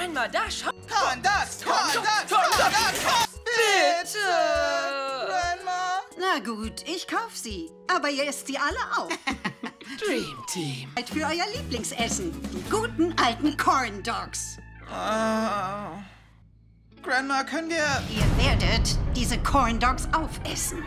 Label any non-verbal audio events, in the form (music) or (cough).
Grandma, da schau. Corn Dogs, Corn Bitte! Grandma? Na gut, ich kauf sie. Aber ihr esst sie alle auf. (laughs) Dream Team. Für euer Lieblingsessen. Die guten alten Corn Dogs. Uh, Grandma, können wir... Ihr werdet diese Corn Dogs aufessen.